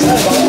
Gracias.